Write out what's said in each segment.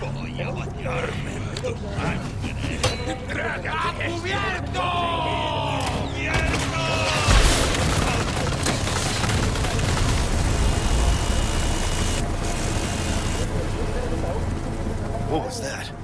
Voy a bañarme en tu sangre. ¡Traga cubierto! ¡Cubierto! What was that?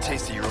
Taste of your